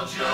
Don't you